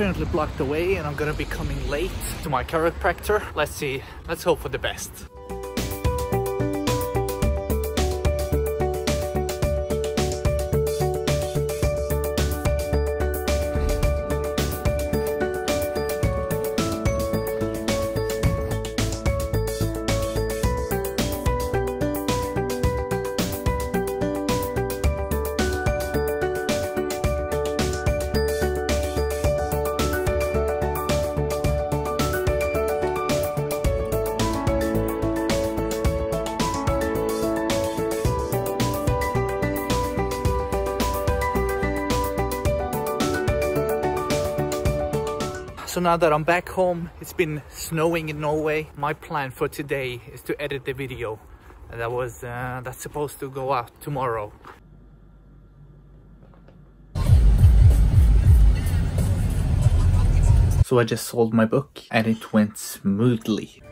apparently blocked the way and I'm gonna be coming late to my chiropractor. Let's see, let's hope for the best. So now that I'm back home, it's been snowing in Norway. My plan for today is to edit the video. That was uh, that's supposed to go out tomorrow. So I just sold my book and it went smoothly.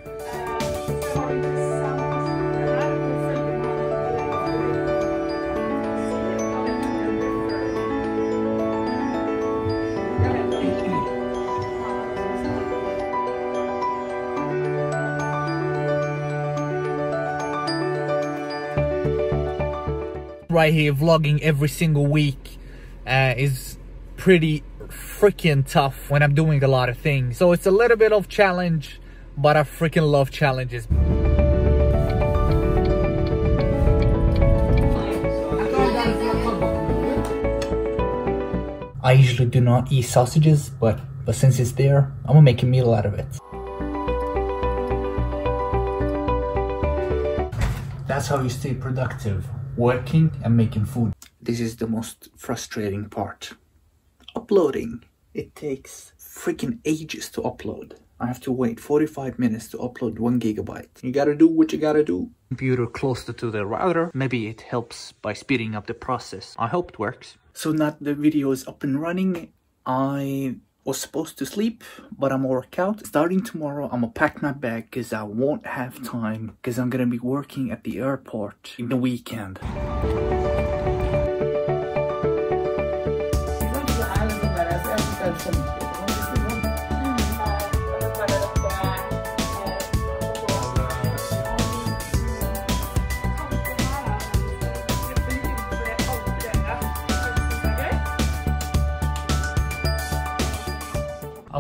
Right here vlogging every single week uh, is pretty freaking tough when I'm doing a lot of things. So it's a little bit of challenge, but I freaking love challenges. I usually do not eat sausages, but, but since it's there, I'm gonna make a meal out of it. That's how you stay productive working and making food. This is the most frustrating part. Uploading. It takes freaking ages to upload. I have to wait 45 minutes to upload one gigabyte. You gotta do what you gotta do. Computer closer to the router. Maybe it helps by speeding up the process. I hope it works. So now the video is up and running. I was supposed to sleep, but I'm work out. Starting tomorrow, I'm gonna pack my bag because I won't have time because I'm gonna be working at the airport in the weekend.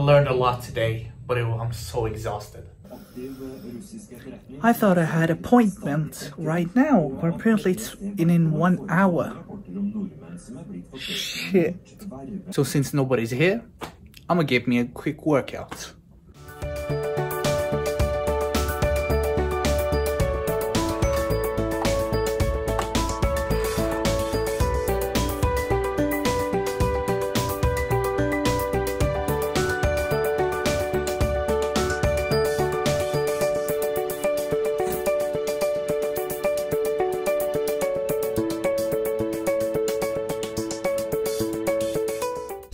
Learned a lot today, but it, I'm so exhausted. I thought I had appointment right now, but apparently it's in, in one hour. Shit. So since nobody's here, I'm gonna give me a quick workout.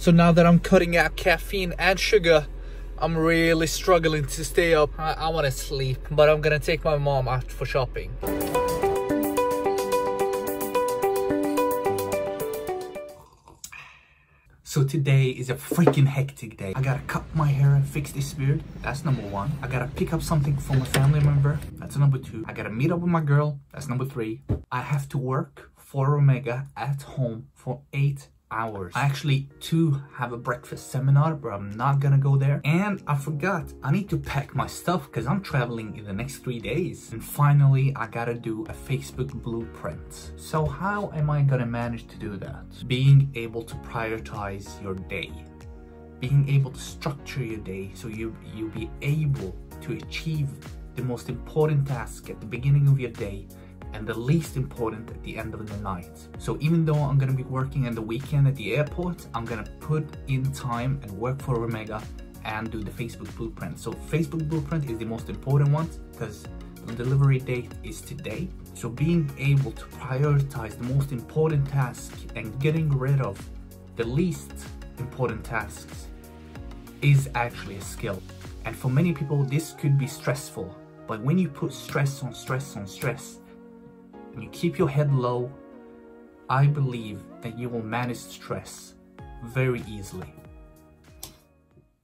So now that I'm cutting out caffeine and sugar, I'm really struggling to stay up. I, I want to sleep, but I'm gonna take my mom out for shopping. So today is a freaking hectic day. I gotta cut my hair and fix this beard. That's number one. I gotta pick up something from a family member. That's number two. I gotta meet up with my girl. That's number three. I have to work for Omega at home for eight hours. I actually to have a breakfast seminar, but I'm not gonna go there. And I forgot, I need to pack my stuff because I'm traveling in the next three days. And finally, I gotta do a Facebook blueprint. So how am I gonna manage to do that? Being able to prioritize your day. Being able to structure your day so you, you'll be able to achieve the most important task at the beginning of your day and the least important at the end of the night. So even though I'm gonna be working in the weekend at the airport, I'm gonna put in time and work for Omega and do the Facebook blueprint. So Facebook blueprint is the most important one because the delivery date is today. So being able to prioritize the most important task and getting rid of the least important tasks is actually a skill. And for many people, this could be stressful. But when you put stress on stress on stress, and you keep your head low, I believe that you will manage stress very easily.